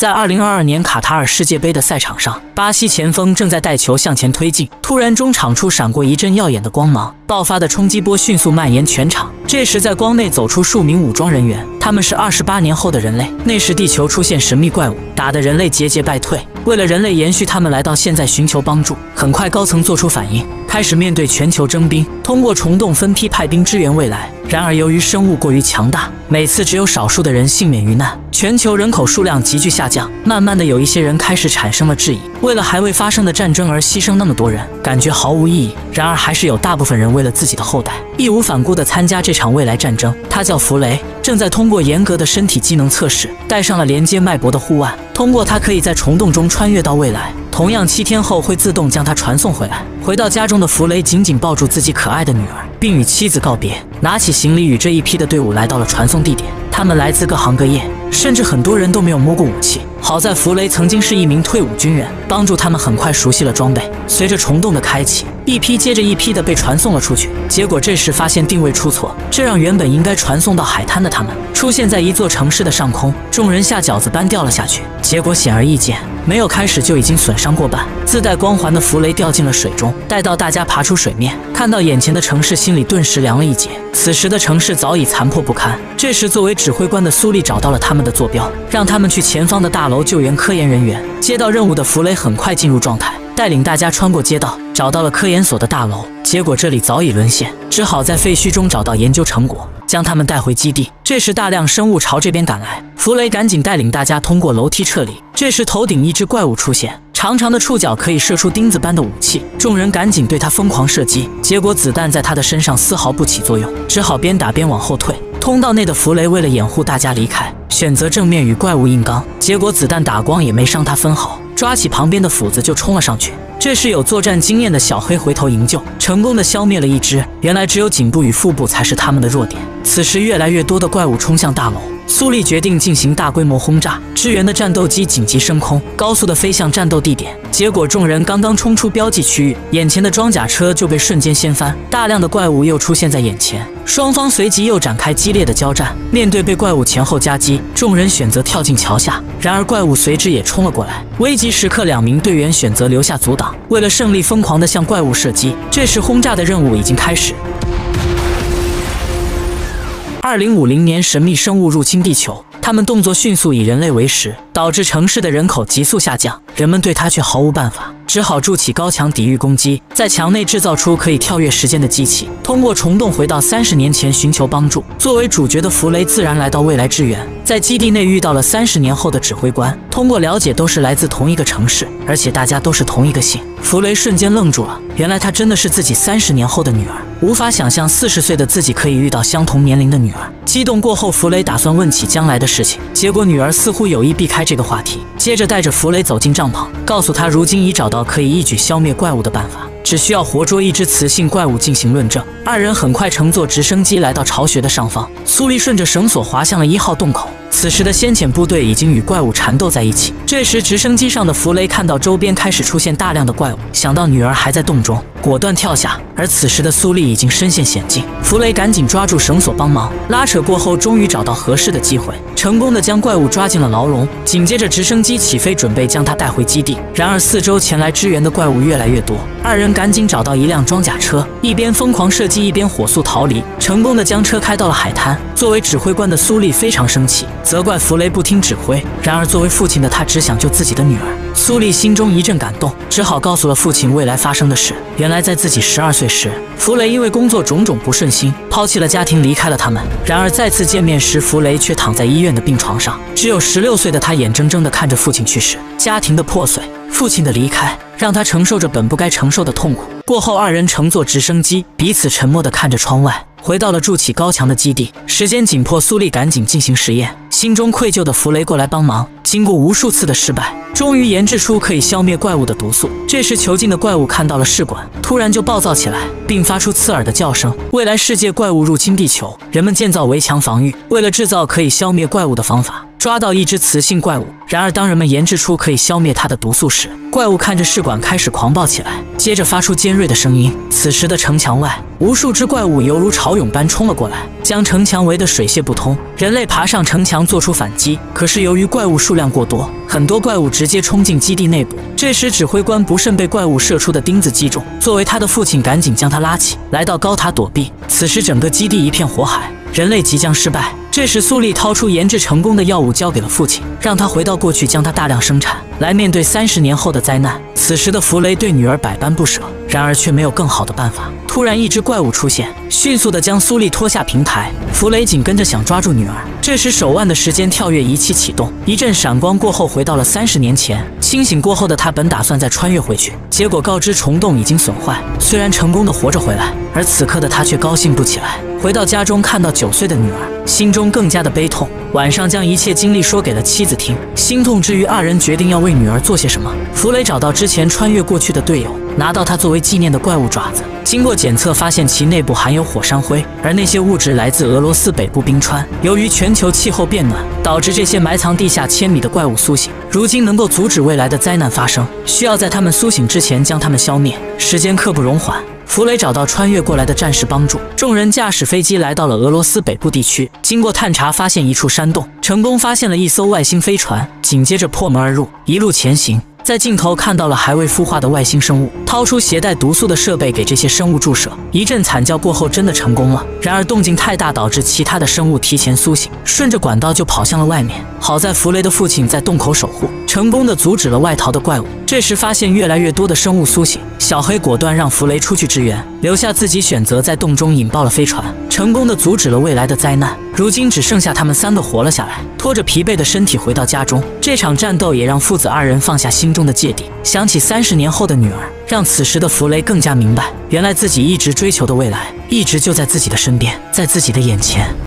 在二零二二年卡塔尔世界杯的赛场上，巴西前锋正在带球向前推进，突然中场处闪过一阵耀眼的光芒，爆发的冲击波迅速蔓延全场。这时，在光内走出数名武装人员，他们是二十八年后的人类。那时，地球出现神秘怪物，打得人类节节败退。为了人类延续，他们来到现在寻求帮助。很快，高层做出反应，开始面对全球征兵，通过虫洞分批派兵支援未来。然而，由于生物过于强大，每次只有少数的人幸免于难，全球人口数量急剧下降。慢慢的，有一些人开始产生了质疑：为了还未发生的战争而牺牲那么多人，感觉毫无意义。然而，还是有大部分人为了自己的后代，义无反顾地参加这场未来战争。他叫弗雷，正在通过严格的身体机能测试，戴上了连接脉搏的护腕。通过它，可以在虫洞中穿越到未来。同样，七天后会自动将它传送回来。回到家中的弗雷紧紧抱住自己可爱的女儿，并与妻子告别，拿起行李与这一批的队伍来到了传送地点。他们来自各行各业，甚至很多人都没有摸过武器。好在弗雷曾经是一名退伍军人，帮助他们很快熟悉了装备。随着虫洞的开启，一批接着一批的被传送了出去。结果这时发现定位出错，这让原本应该传送到海滩的他们出现在一座城市的上空。众人下饺子般掉了下去，结果显而易见，没有开始就已经损伤过半。自带光环的弗雷掉进了水中，待到大家爬出水面，看到眼前的城市，心里顿时凉了一截。此时的城市早已残破不堪。这时，作为指挥官的苏利找到了他们的坐标，让他们去前方的大楼救援科研人员。接到任务的弗雷很快进入状态，带领大家穿过街道，找到了科研所的大楼。结果这里早已沦陷，只好在废墟中找到研究成果，将他们带回基地。这时，大量生物朝这边赶来，弗雷赶紧带领大家通过楼梯撤离。这时，头顶一只怪物出现，长长的触角可以射出钉子般的武器，众人赶紧对他疯狂射击，结果子弹在他的身上丝毫不起作用，只好边打边往后退。通道内的弗雷为了掩护大家离开，选择正面与怪物硬刚，结果子弹打光也没伤他分毫，抓起旁边的斧子就冲了上去。这时有作战经验的小黑回头营救，成功的消灭了一只。原来只有颈部与腹部才是他们的弱点。此时越来越多的怪物冲向大楼。苏丽决定进行大规模轰炸，支援的战斗机紧急升空，高速的飞向战斗地点。结果众人刚刚冲出标记区域，眼前的装甲车就被瞬间掀翻，大量的怪物又出现在眼前，双方随即又展开激烈的交战。面对被怪物前后夹击，众人选择跳进桥下，然而怪物随之也冲了过来。危急时刻，两名队员选择留下阻挡，为了胜利疯狂地向怪物射击。这时轰炸的任务已经开始。二零五零年，神秘生物入侵地球，他们动作迅速，以人类为食，导致城市的人口急速下降。人们对他却毫无办法，只好筑起高墙抵御攻击，在墙内制造出可以跳跃时间的机器，通过虫洞回到三十年前寻求帮助。作为主角的弗雷自然来到未来支援，在基地内遇到了三十年后的指挥官。通过了解，都是来自同一个城市，而且大家都是同一个姓。弗雷瞬间愣住了，原来她真的是自己三十年后的女儿。无法想象四十岁的自己可以遇到相同年龄的女儿。激动过后，弗雷打算问起将来的事情，结果女儿似乎有意避开这个话题，接着带着弗雷走进帐篷，告诉他如今已找到可以一举消灭怪物的办法，只需要活捉一只雌性怪物进行论证。二人很快乘坐直升机来到巢穴的上方，苏丽顺着绳索滑向了一号洞口。此时的先遣部队已经与怪物缠斗在一起。这时，直升机上的弗雷看到周边开始出现大量的怪物，想到女儿还在洞中，果断跳下。而此时的苏丽已经身陷险境，弗雷赶紧抓住绳索帮忙拉扯。过后，终于找到合适的机会，成功的将怪物抓进了牢笼。紧接着，直升机起飞，准备将他带回基地。然而，四周前来支援的怪物越来越多，二人赶紧找到一辆装甲车，一边疯狂射击，一边火速逃离，成功的将车开到了海滩。作为指挥官的苏丽非常生气。责怪弗雷不听指挥，然而作为父亲的他只想救自己的女儿。苏丽心中一阵感动，只好告诉了父亲未来发生的事。原来在自己十二岁时，弗雷因为工作种种不顺心，抛弃了家庭，离开了他们。然而再次见面时，弗雷却躺在医院的病床上。只有十六岁的他眼睁睁地看着父亲去世，家庭的破碎，父亲的离开，让他承受着本不该承受的痛苦。过后，二人乘坐直升机，彼此沉默地看着窗外。回到了筑起高墙的基地，时间紧迫，苏丽赶紧进行实验。心中愧疚的弗雷过来帮忙。经过无数次的失败，终于研制出可以消灭怪物的毒素。这时，囚禁的怪物看到了试管，突然就暴躁起来，并发出刺耳的叫声。未来世界怪物入侵地球，人们建造围墙防御。为了制造可以消灭怪物的方法。抓到一只雌性怪物。然而，当人们研制出可以消灭它的毒素时，怪物看着试管开始狂暴起来，接着发出尖锐的声音。此时的城墙外，无数只怪物犹如潮涌般冲了过来，将城墙围得水泄不通。人类爬上城墙做出反击，可是由于怪物数量过多，很多怪物直接冲进基地内部。这时，指挥官不慎被怪物射出的钉子击中，作为他的父亲赶紧将他拉起来到高塔躲避。此时，整个基地一片火海。人类即将失败。这时，苏丽掏出研制成功的药物，交给了父亲，让他回到过去，将它大量生产，来面对三十年后的灾难。此时的弗雷对女儿百般不舍，然而却没有更好的办法。突然，一只怪物出现，迅速的将苏丽拖下平台。弗雷紧跟着想抓住女儿。这时，手腕的时间跳跃仪器启动，一阵闪光过后，回到了三十年前。清醒过后的他本打算再穿越回去，结果告知虫洞已经损坏。虽然成功的活着回来，而此刻的他却高兴不起来。回到家中，看到九岁的女儿，心中更加的悲痛。晚上将一切经历说给了妻子听，心痛之余，二人决定要为女儿做些什么。弗雷找到之前穿越过去的队友，拿到他作为纪念的怪物爪子。经过检测，发现其内部含有火山灰，而那些物质来自俄罗斯北部冰川。由于全球气候变暖，导致这些埋藏地下千米的怪物苏醒。如今能够阻止未来的灾难发生，需要在他们苏醒之前将他们消灭。时间刻不容缓，弗雷找到穿越过来的战士帮助，众人驾驶飞机来到了俄罗斯北部地区。经过探查，发现一处山洞，成功发现了一艘外星飞船。紧接着破门而入，一路前行。在镜头看到了还未孵化的外星生物，掏出携带毒素的设备给这些生物注射。一阵惨叫过后，真的成功了。然而动静太大，导致其他的生物提前苏醒，顺着管道就跑向了外面。好在弗雷的父亲在洞口守护，成功的阻止了外逃的怪物。这时发现越来越多的生物苏醒，小黑果断让弗雷出去支援，留下自己选择在洞中引爆了飞船，成功的阻止了未来的灾难。如今只剩下他们三个活了下来，拖着疲惫的身体回到家中。这场战斗也让父子二人放下心中的芥蒂，想起三十年后的女儿，让此时的弗雷更加明白，原来自己一直追求的未来，一直就在自己的身边，在自己的眼前。